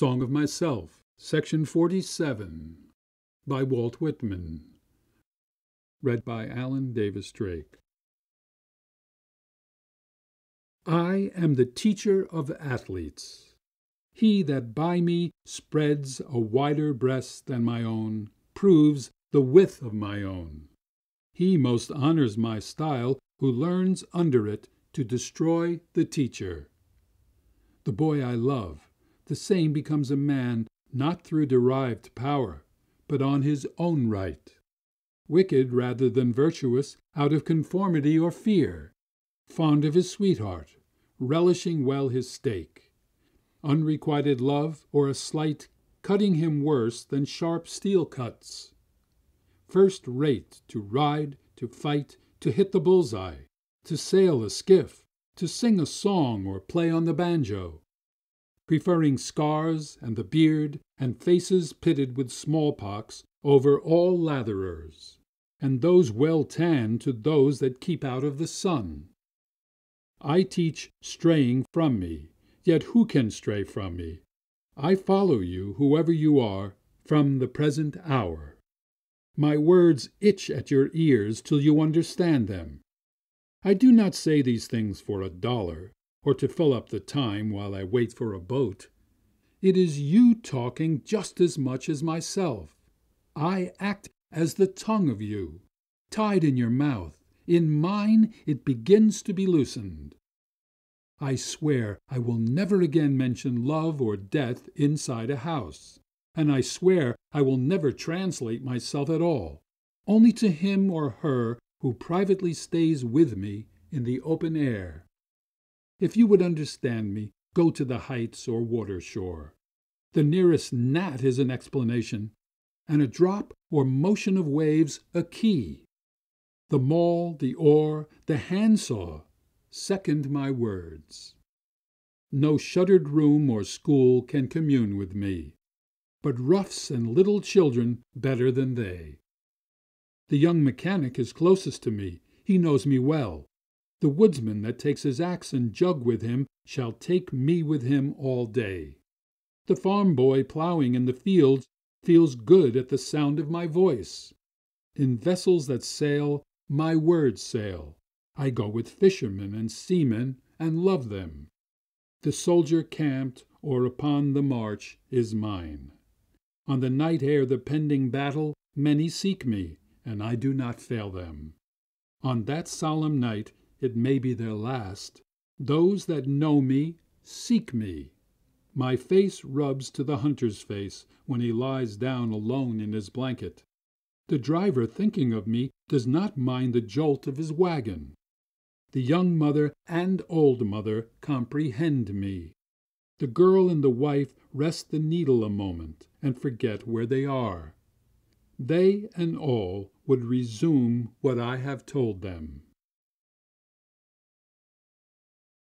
Song of Myself, Section 47, by Walt Whitman. Read by Alan Davis Drake. I am the teacher of athletes. He that by me spreads a wider breast than my own proves the width of my own. He most honors my style who learns under it to destroy the teacher. The boy I love the same becomes a man not through derived power, but on his own right, wicked rather than virtuous out of conformity or fear, fond of his sweetheart, relishing well his steak, unrequited love or a slight cutting him worse than sharp steel cuts, first rate to ride, to fight, to hit the bull's eye, to sail a skiff, to sing a song or play on the banjo, preferring scars and the beard and faces pitted with smallpox over all latherers, and those well tanned to those that keep out of the sun. I teach straying from me, yet who can stray from me? I follow you, whoever you are, from the present hour. My words itch at your ears till you understand them. I do not say these things for a dollar, or to fill up the time while I wait for a boat. It is you talking just as much as myself. I act as the tongue of you, tied in your mouth. In mine it begins to be loosened. I swear I will never again mention love or death inside a house, and I swear I will never translate myself at all, only to him or her who privately stays with me in the open air. If you would understand me, go to the heights or water shore. The nearest gnat is an explanation, and a drop or motion of waves a key. The maul, the oar, the handsaw second my words. No shuttered room or school can commune with me, but roughs and little children better than they. The young mechanic is closest to me, he knows me well. The woodsman that takes his axe and jug with him shall take me with him all day. The farm boy ploughing in the fields feels good at the sound of my voice. In vessels that sail, my words sail. I go with fishermen and seamen and love them. The soldier camped or upon the march is mine. On the night ere the pending battle, many seek me, and I do not fail them. On that solemn night it may be their last, those that know me seek me. My face rubs to the hunter's face when he lies down alone in his blanket. The driver thinking of me does not mind the jolt of his wagon. The young mother and old mother comprehend me. The girl and the wife rest the needle a moment and forget where they are. They and all would resume what I have told them.